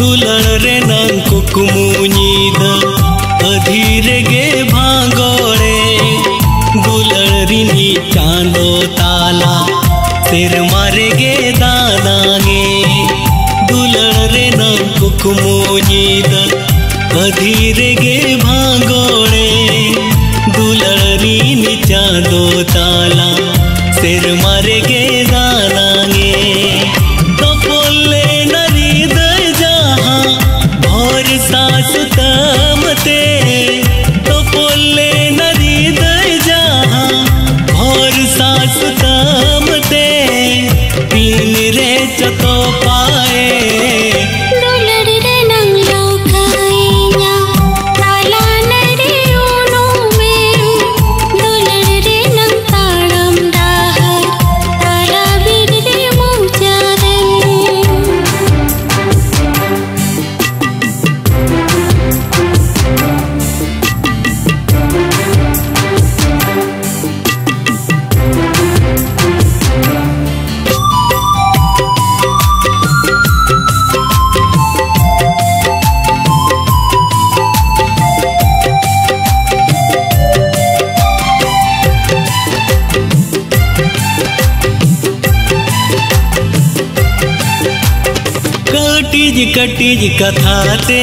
ದುಲಳ ರೇ ನನ್ ಕುಕುಮುನಿದ ಅಧೀರೆಗೆ ಭಾಂಗೋಳೆ ದುಲಳ ರಿನಿ ಚಾಂದೋ ತಾಲ ಸಿರ ಮರೆಗೆ ದಾನಾಗೆ ದುಲಳ ರೇ ನನ್ ಕುಕುಮುನಿದ ಅಧೀರೆಗೆ ಭಾಂಗೋಳೆ ದುಲಳ ರಿನಿ ಚಾಂದೋ ತಾಲ ಸಿರ ಮರೆಗೆ da कटिज कटिज कथाते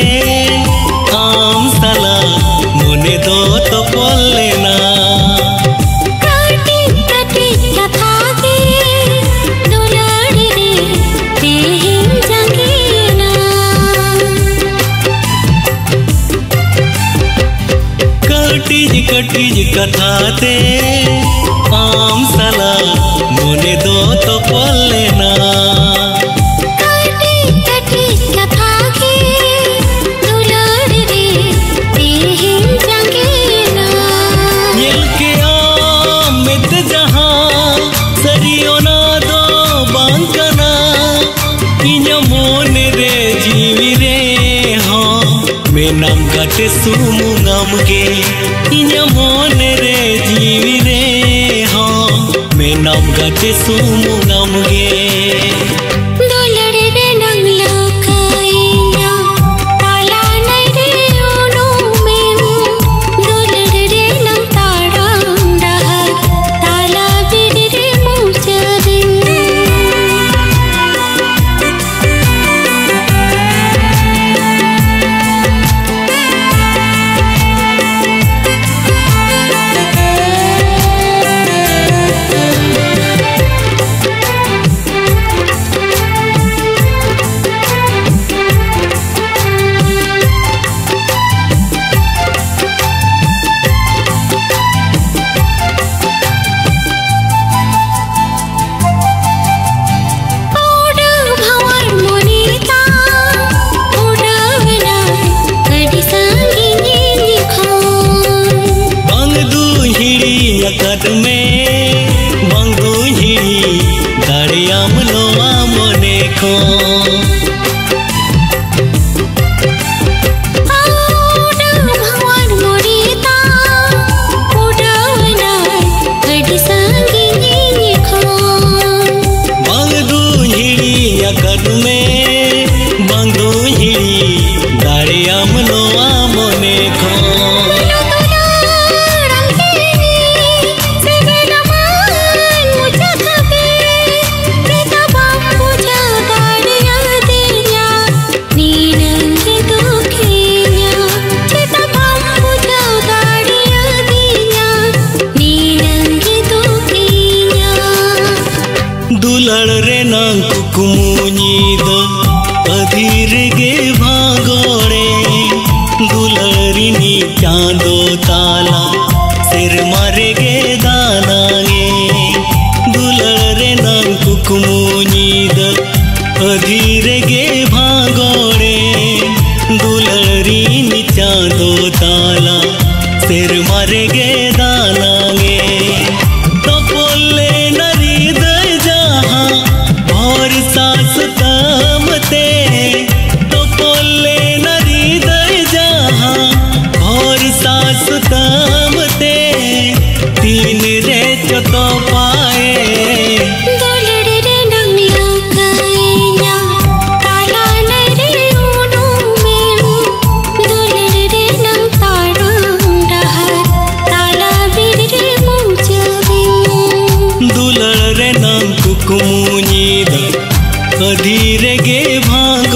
आम सला मुने दो तो बोल लेना। कटिज कथा ते। आम सला मुने दो तो बोल लेना। নাম গাটে সুমু নাম গে ইঞ্জা মনে রে জীবি রে হ মে নাম গাটে সুমু নাম গে dular renang kukumunyida adirge bhagore dularini chando tala sir marge dalange dular renang kukumunyida adirge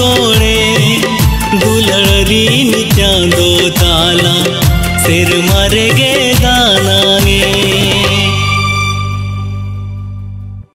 गोरे गुलड़ी चांदो ताला सिर मर गे दाना।